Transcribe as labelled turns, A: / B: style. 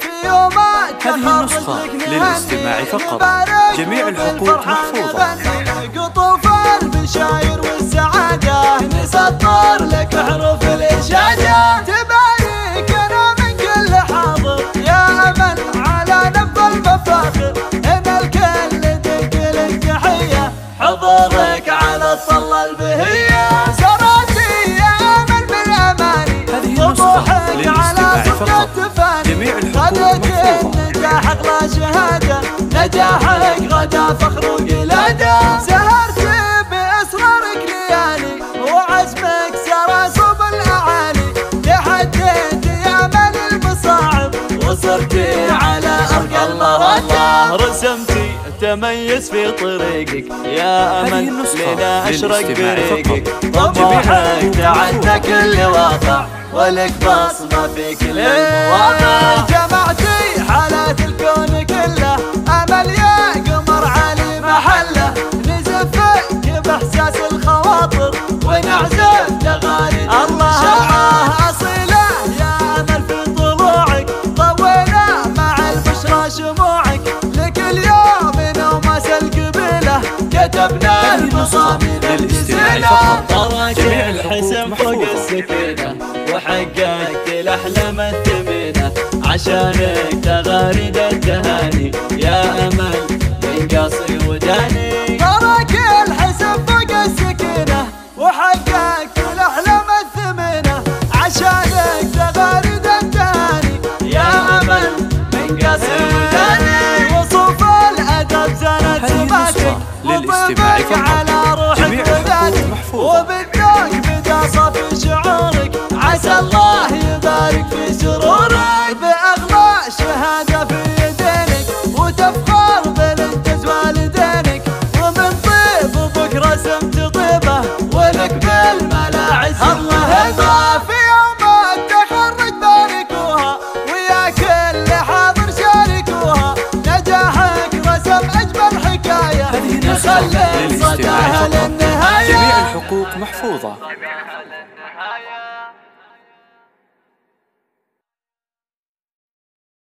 A: في يومك
B: هذه نسخة للاستماع فقط. جميع الحقوق محفوظة.
A: قطوف البشاير والسعادة نسطر لك حروف الإشادة تبارك أنا من كل حاضر. يا أمل على نبض المفاخر. هنا الكل دق لك تحية حضورك على الطلة البهية. سراتي يا أمل بالأماني.
B: جميع الحقوق محفوظة
A: نجاح اغلى شهادة نجاحك غدا فخر وقلادة. سهرت بأسرارك ليالي وعزمك سرى صوب الأعالي. تحديت يا من المصاعب وصرتي على أرقى المراتب.
C: رسمتي تميز في طريقك. يا
B: النسخة
C: لنا أشرق
B: للاستماع.
C: بريقك. طموحك تعدى كل واقع ولك بصمة في كل المواقع
A: جمعتي حالات الكون كله. أمل يا قمر علي محله. كتبنا المصامين
C: تراك
B: جميع
C: فوق
B: محفوظة.
C: السكينة وحققت الأحلام الثمينة. عشانك تغاريد التهاني يا أمل من قصري وداني.
B: Ô, الحقوق محفوظة.